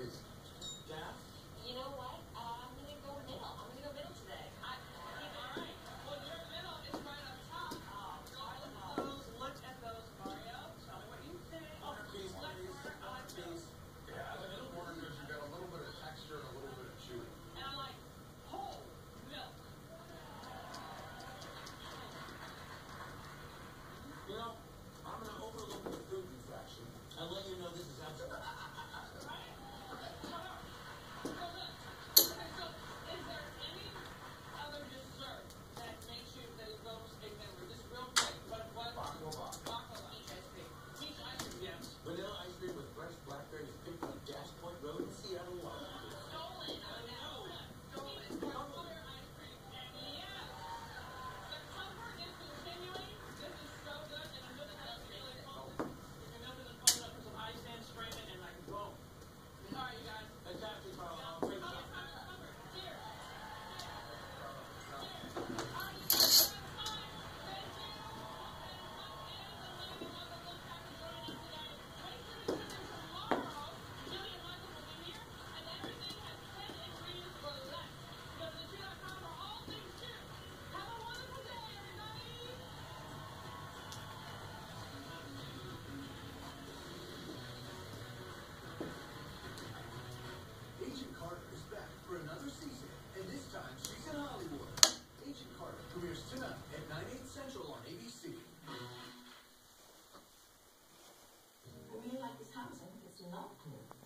please. At 9, 8 central on ABC. I really like this house. I think it's a lot cool.